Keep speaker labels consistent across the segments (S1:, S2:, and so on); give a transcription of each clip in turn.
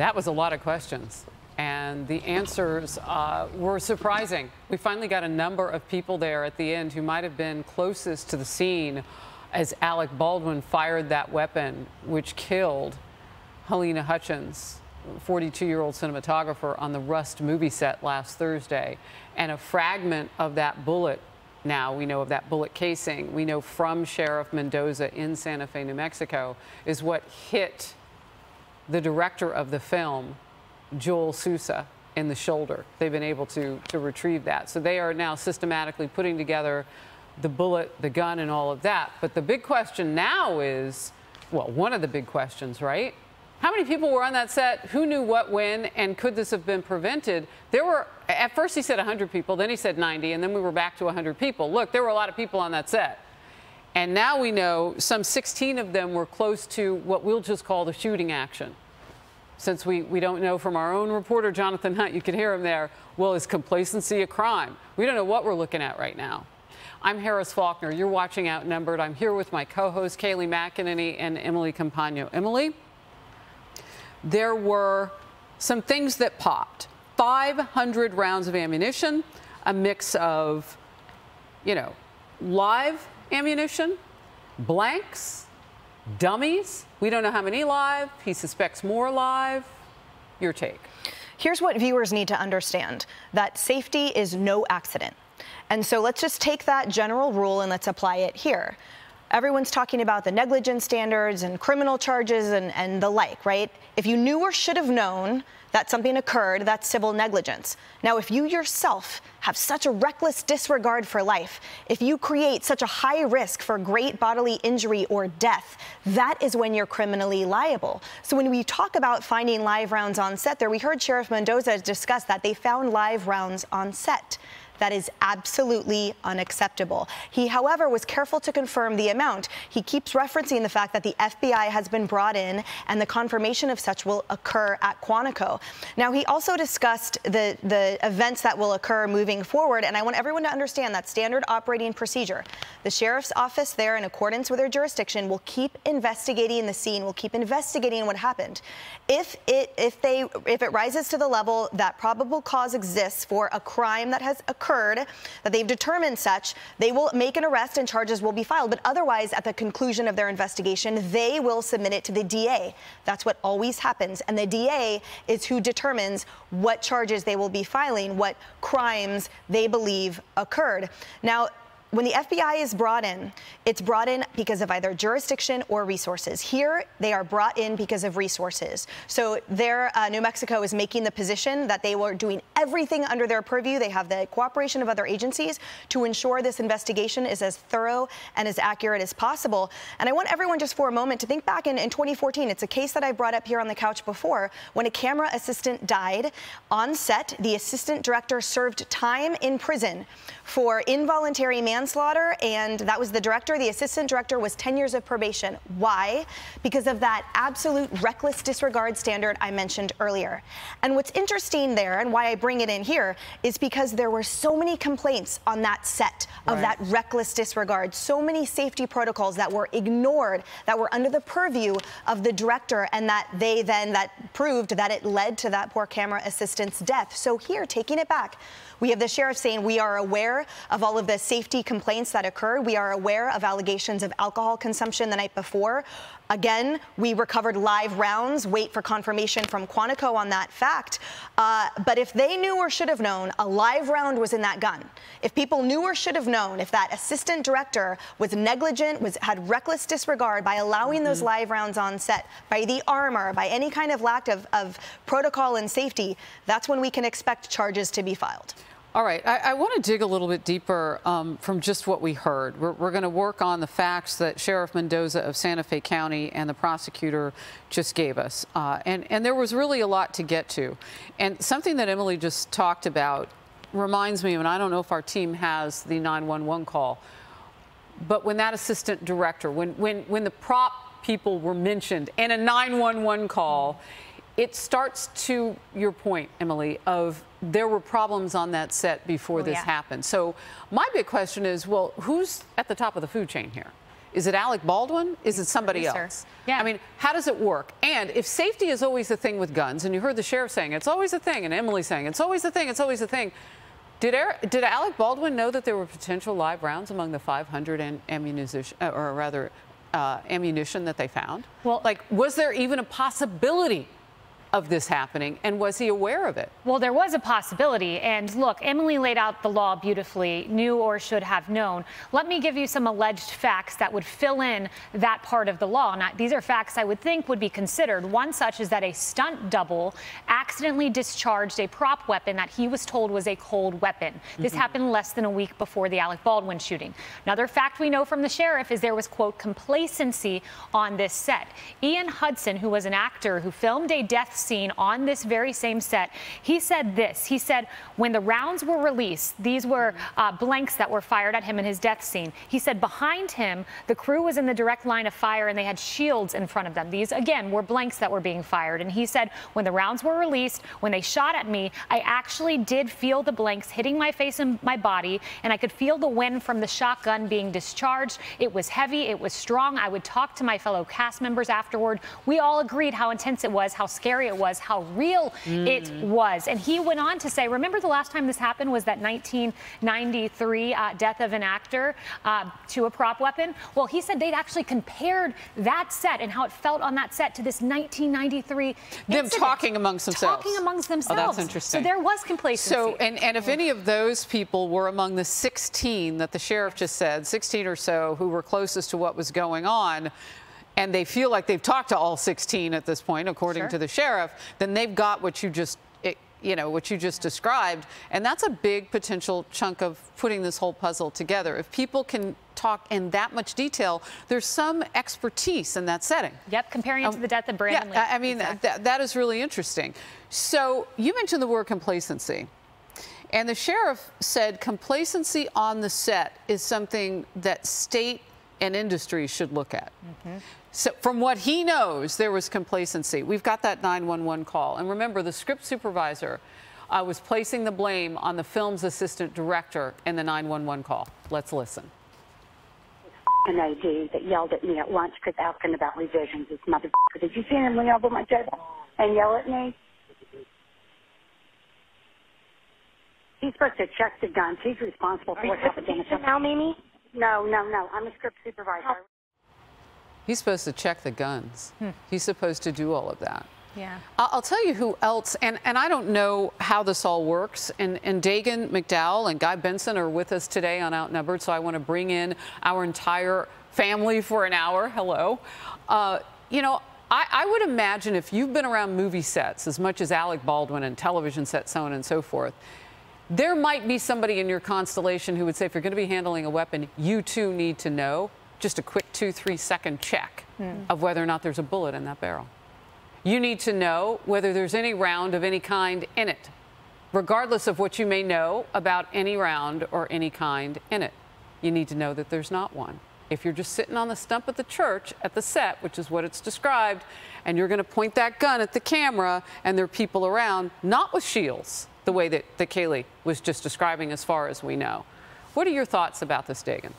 S1: That was a lot of questions. And the answers uh, were surprising. We finally got a number of people there at the end who might have been closest to the scene as Alec Baldwin fired that weapon, which killed Halyna Hutchins, 42 year old cinematographer on the Rust movie set last Thursday. And a fragment of that bullet now we know of that bullet casing, we know from Sheriff Mendoza in Santa Fe, New Mexico, is what hit the director of the film, Joel Souza, in the shoulder. They've been able to, to retrieve that. So they are now systematically putting together the bullet, the gun, and all of that. But the big question now is well, one of the big questions, right? How many people were on that set? Who knew what when? And could this have been prevented? There were, at first he said 100 people, then he said 90, and then we were back to 100 people. Look, there were a lot of people on that set. And now we know some 16 of them were close to what we'll just call the shooting action. Since we, we don't know from our own reporter, Jonathan Hunt, you can hear him there, well, is complacency a crime? We don't know what we're looking at right now. I'm Harris Faulkner. You're watching Outnumbered. I'm here with my co host, Kayleigh McEnany and Emily Compagno. Emily? there were some things that popped 500 rounds of ammunition, a mix of, you know, live ammunition, blanks, dummies. We don't know how many live. He suspects more live. Your take.
S2: Here's what viewers need to understand that safety is no accident. And so let's just take that general rule and let's apply it here everyone's talking about the negligence standards and criminal charges and, and the like, right? If you knew or should have known that something occurred, that's civil negligence. Now, if you yourself have such a reckless disregard for life, if you create such a high risk for great bodily injury or death, that is when you're criminally liable. So when we talk about finding live rounds on set there, we heard Sheriff Mendoza discuss that they found live rounds on set. That is absolutely unacceptable. He, however, was careful to confirm the amount. He keeps referencing the fact that the FBI has been brought in and the confirmation of such will occur at Quantico. Now, he also discussed the, the events that will occur moving forward, and I want everyone to understand that standard operating procedure. The sheriff's office there, in accordance with their jurisdiction, will keep investigating the scene, will keep investigating what happened. If it if they if it rises to the level that probable cause exists for a crime that has occurred that they've determined such, they will make an arrest and charges will be filed. But otherwise, at the conclusion of their investigation, they will submit it to the DA. That's what always happens. And the DA is who determines what charges they will be filing, what crimes they believe occurred. Now, when the FBI is brought in, it's brought in because of either jurisdiction or resources. Here, they are brought in because of resources. So there, uh, New Mexico is making the position that they were doing everything under their purview. They have the cooperation of other agencies to ensure this investigation is as thorough and as accurate as possible. And I want everyone just for a moment to think back in, in 2014. It's a case that I brought up here on the couch before when a camera assistant died on set. The assistant director served time in prison for involuntary manslaughter, and that was the director. The assistant director was 10 years of probation. Why? Because of that absolute reckless disregard standard I mentioned earlier. And what's interesting there, and why I bring it in here, is because there were so many complaints on that set of right. that reckless disregard, so many safety protocols that were ignored, that were under the purview of the director, and that they then that proved that it led to that poor camera assistant's death. So here, taking it back, we have the sheriff saying we are aware of all of the safety complaints that occurred. We are aware of allegations of alcohol consumption the night before. Again, we recovered live rounds. Wait for confirmation from Quantico on that fact. Uh, but if they knew or should have known a live round was in that gun, if people knew or should have known, if that assistant director was negligent, was had reckless disregard by allowing mm -hmm. those mm-hmm. live rounds on set, by the armor, by any kind of lack of, of protocol and safety, that's when we can expect charges to be filed.
S1: All right, I, I, want to dig a little bit deeper um, from just what we heard. We're, we're going to work on the facts that Sheriff Mendoza of Santa Fe County and the prosecutor just gave us. Uh, and, and there was really a lot to get to. And something that Emily just talked about reminds me, and I don't know if our team has the 911 call, but when that assistant director, when, when, when the prop people were mentioned and a 911 call, it starts to your point, Emily, of there were problems on that set before oh, this yeah. happened. So my big question is, well, who's at the top of the food chain here? Is it Alec Baldwin? Is it somebody
S3: Producer.
S1: else?
S3: Yeah.
S1: I mean, how does it work? And if safety is always the thing with guns, and you heard the sheriff saying it's always a thing, and Emily saying it's always a thing, it's always a thing. Did, Eric, did Alec Baldwin know that there were potential live rounds among the 500 am- ammunition, or rather, uh, ammunition that they found?
S3: Well-
S1: like, was there even a possibility of this happening, and was he aware of it?
S3: Well, there was a possibility. And look, Emily laid out the law beautifully, knew or should have known. Let me give you some alleged facts that would fill in that part of the law. Now, these are facts I would think would be considered. One such is that a stunt double accidentally discharged a prop weapon that he was told was a cold weapon. This mm-hmm. happened less than a week before the Alec Baldwin shooting. Another fact we know from the sheriff is there was, quote, complacency on this set. Ian Hudson, who was an actor who filmed a death scene on this very same set, he said this. He said, when the rounds were released, these were uh, blanks that were fired at him in his death scene. He said behind him, the crew was in the direct line of fire and they had shields in front of them. These, again, were blanks that were being fired. And he said, when the rounds were released, when they shot at me, I actually did feel the blanks hitting my face and my body, and I could feel the wind from the shotgun being discharged. It was heavy, it was strong. I would talk to my fellow cast members afterward. We all agreed how intense it was, how scary it was, how real it was. And he went on to say, remember the last time this happened was that 1993 uh, death of an actor uh, to a prop weapon? Well, he said they'd actually compared that set and how it felt on that set to this 1993
S1: Them
S3: incident.
S1: talking amongst themselves.
S3: Talking amongst themselves.
S1: Oh, that's interesting.
S3: So there was complacency.
S1: So, and, and if any of those people were among the 16 that the sheriff just said, 16 or so, who were closest to what was going on, and they feel like they've talked to all 16 at this point, according
S3: Sure.
S1: to the sheriff, then they've got what you just. You know, what you just described. And that's a big potential chunk of putting this whole puzzle together. If people can talk in that much detail, there's some expertise in that setting.
S3: Yep, comparing it to the death of Brandon
S1: Um, Yeah,
S3: Lee.
S1: I I mean,
S3: Exactly.
S1: that, that is really interesting. So you mentioned the word complacency. And the sheriff said complacency on the set is something that state and industry should look at.
S3: Mm-hmm.
S1: So, from what he knows, there was complacency. We've got that 911 call. And remember, the script supervisor uh, was placing the blame on the film's assistant director in the 911 call. Let's listen.
S4: an AD that yelled at me at lunch because asking about revisions. This motherfucker. Did you see him lean over my table and yell at me? He's supposed to check the guns. He's responsible for
S5: Are you
S4: what happened in the
S5: assistant now, Mimi?
S4: No, no, no. I'm a script supervisor.
S1: He's supposed to check the guns. He's supposed to do all of that.
S3: yeah.
S1: I- I'll tell you who else, and, and I don't know how this all works. And, and Dagen McDowell and Guy Benson are with us today on Outnumbered, so I want to bring in our entire family for an hour. Hello. Uh, you know, I, I would imagine if you've been around movie sets as much as Alec Baldwin and television sets, so on and so forth, there might be somebody in your constellation who would say, if you're going to be handling a weapon, you too need to know just a quick two, three second check hmm. of whether or not there's a bullet in that barrel. You need to know whether there's any round of any kind in it, regardless of what you may know about any round or any kind in it. You need to know that there's not one. If you're just sitting on the stump of the church at the set, which is what it's described, and you're going to point that gun at the camera and there are people around, not with shields, the way that, that Kayleigh was just describing as far as we know. What are your thoughts about this, Dagen?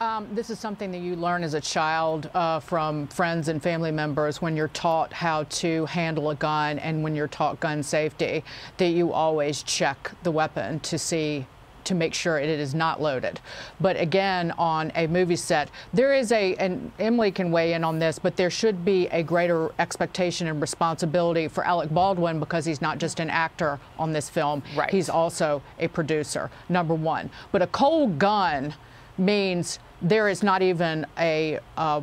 S6: Um, this is something that you learn as a child uh, from friends and family members when you're taught how to handle a gun and when you're taught gun safety, that you always check the weapon to see to make sure it is not loaded. But again, on a movie set, there is a, and Emily can weigh in on this, but there should be a greater expectation and responsibility for Alec Baldwin because he's not just an actor on this film.
S1: Right.
S6: He's also a producer, number one. But a cold gun means there is not even a. Uh,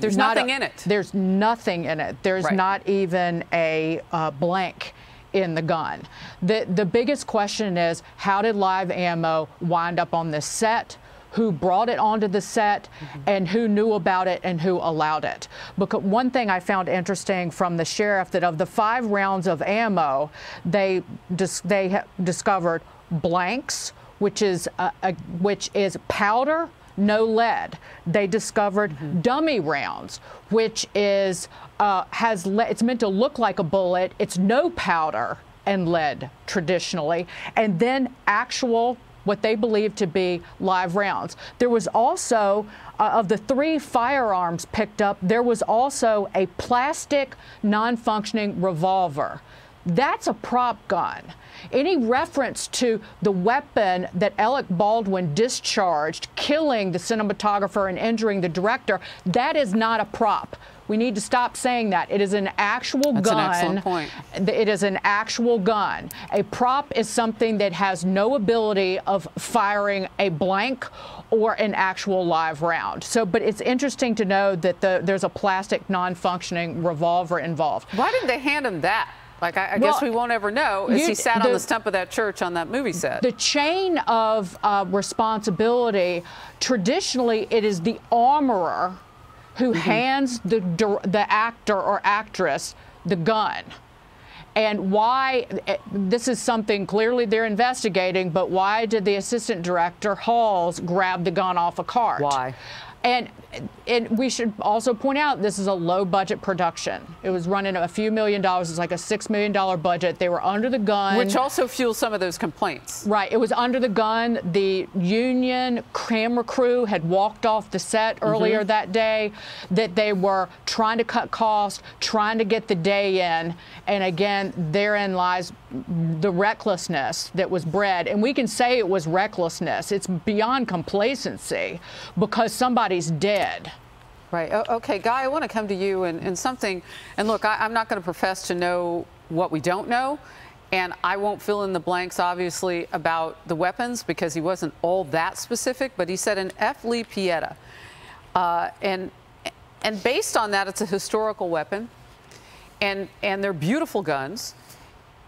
S1: There's
S6: not
S1: nothing
S6: a-
S1: in it.
S6: There's nothing in it. There's
S1: Right.
S6: not even a uh, blank in the gun. The the biggest question is how did live ammo wind up on this set? Who brought it onto the set
S1: Mm-hmm.
S6: and who knew about it and who allowed it? Because one thing I found interesting from the sheriff that of the five rounds of ammo, they dis- they ha- discovered blanks, which is uh, a, which is powder no lead. They discovered dummy rounds, which is uh, has le- it's meant to look like a bullet. It's no powder and lead traditionally, and then actual what they believed to be live rounds. There was also, uh, of the three firearms picked up, there was also a plastic non functioning revolver. That's a prop gun. Any reference to the weapon that Alec Baldwin discharged, killing the cinematographer and injuring the director, that is not a prop. We need to stop saying that. It is an actual
S1: That's
S6: gun.
S1: An excellent point.
S6: It is an actual gun. A prop is something that has no ability of firing a blank or an actual live round. So, but it's interesting to know that the, there's a plastic non-functioning revolver involved.
S1: Why didn't they hand him that? Like, I, I well, guess we won't ever know as he sat the, on the stump of that church on that movie set.
S6: The chain of uh, responsibility, traditionally, it is the armorer who mm-hmm. hands the, the actor or actress the gun. And why, eh, this is something clearly they're investigating, but why did the assistant director, Halls, grab the gun off a cart?
S1: Why?
S6: And and we should also point out this is a low budget production. It was running a few million dollars. It's like a six million dollar budget. They were under the gun,
S1: which also fuels some of those complaints.
S6: Right. It was under the gun. The union camera crew had walked off the set earlier mm-hmm. that day. That they were trying to cut costs, trying to get the day in, and again, therein lies the recklessness that was bred. And we can say it was recklessness. It's beyond complacency because somebody's dead.
S1: Right. Okay, Guy, I want to come to you and, and something. And look, I, I'm not going to profess to know what we don't know. And I won't fill in the blanks, obviously, about the weapons because he wasn't all that specific. But he said an F. Lee Pietta. Uh, and, and based on that, it's a historical weapon. And, and they're beautiful guns.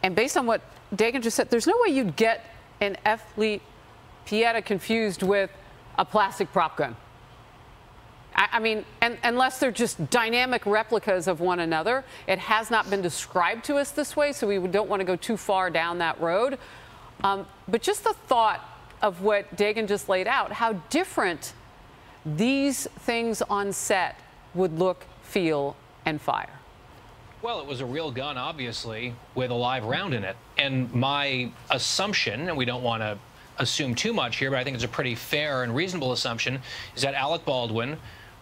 S1: And based on what Dagen just said, there's no way you'd get an F. Lee Pietta confused with a plastic prop gun. I, I mean, and, unless they're just dynamic replicas of one another, it has not been described to us this way, so we don't want to go too far down that road. Um, but just the thought of what Dagen just laid out, how different these things on set would look, feel, and fire.
S5: Well, it was a real gun, obviously, with a live round in it. And my assumption, and we don't want to assume too much here, but I think it's a pretty fair and reasonable assumption, is that Alec Baldwin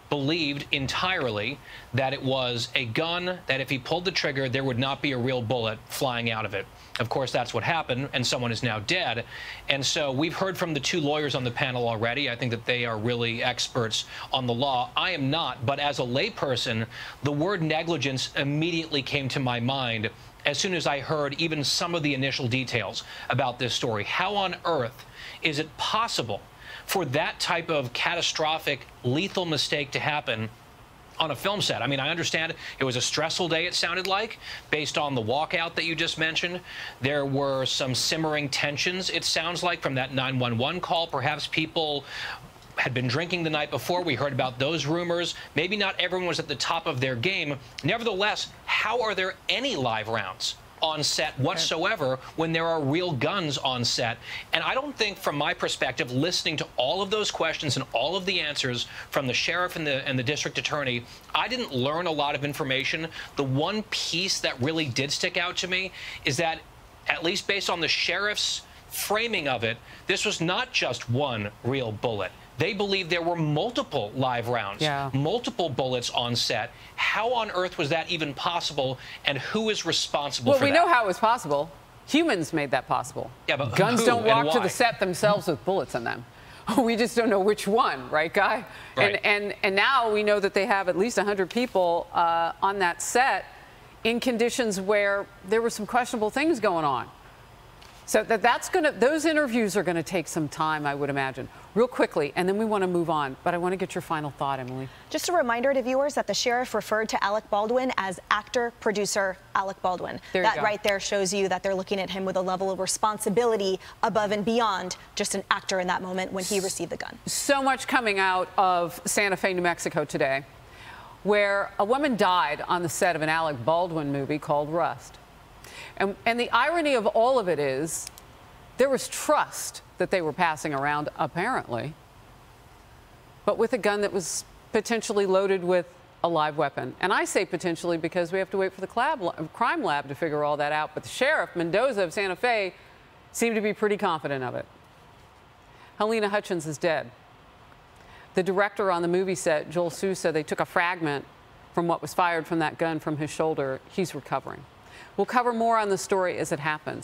S5: believed entirely that it was a gun that if he pulled the trigger, there would not be a real bullet flying out of it. Of course, that's what happened, and someone is now dead. And so we've heard from the two lawyers on the panel already. I think that they are really experts on the law. I am not, but as a layperson, the word negligence immediately came to my mind as soon as I heard even some of the initial details about this story. How on earth is it possible for that type of catastrophic, lethal mistake to happen on a film set. I mean, I understand it was a stressful day, it sounded like, based on the walkout that you just mentioned. There were some simmering tensions, it sounds like, from that 911 call. Perhaps people had been drinking the night before. We heard about those rumors. Maybe not everyone was at the top of their game. Nevertheless, how are there any live rounds? On set whatsoever when there are real guns on set. And I don't think, from my perspective, listening to all of those questions and all of the answers from the sheriff and the, and the district attorney, I didn't learn a lot of information. The one piece that really did stick out to me is that, at least based on the sheriff's framing of it, this was not just one real bullet. They believe there were multiple live rounds, yeah. multiple bullets on set. How on earth was that even possible, and who is responsible
S1: well,
S5: for
S1: that?
S5: Well,
S1: we know how it was possible. Humans made that possible.
S5: Yeah, but
S1: guns don't walk to the set themselves with bullets in them. We just don't know which one, right, Guy?
S5: Right.
S1: And, and, and now we know that they have at least 100 people uh, on that set in conditions where there were some questionable things going on. So that, that's going to, those interviews are going to take some time, I would imagine. Real quickly, and then we want to move on. But I want to get your final thought, Emily.
S2: Just a reminder to viewers that the sheriff referred to Alec Baldwin as actor, producer Alec Baldwin. that
S1: go.
S2: right there shows you that they're looking at him with a level of responsibility above and beyond just an actor in that moment when he received the gun.
S1: So much coming out of Santa Fe, New Mexico today, where a woman died on the set of an Alec Baldwin movie called Rust. And, and the irony of all of it is there was trust that they were passing around, apparently, but with a gun that was potentially loaded with a live weapon. And I say potentially because we have to wait for the crime lab to figure all that out. But the sheriff, Mendoza of Santa Fe, seemed to be pretty confident of it. Halyna Hutchins is dead. The director on the movie set, Joel Souza, they took a fragment from what was fired from that gun from his shoulder. He's recovering. We'll cover more on the story as it happens.